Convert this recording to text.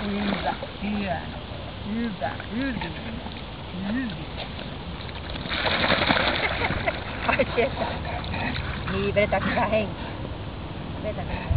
Hyvä, hyvä, hyvä, hyvä, hyvä. Ai sieltä. Niin, vetä hyvä henki. Vetä hyvä henki.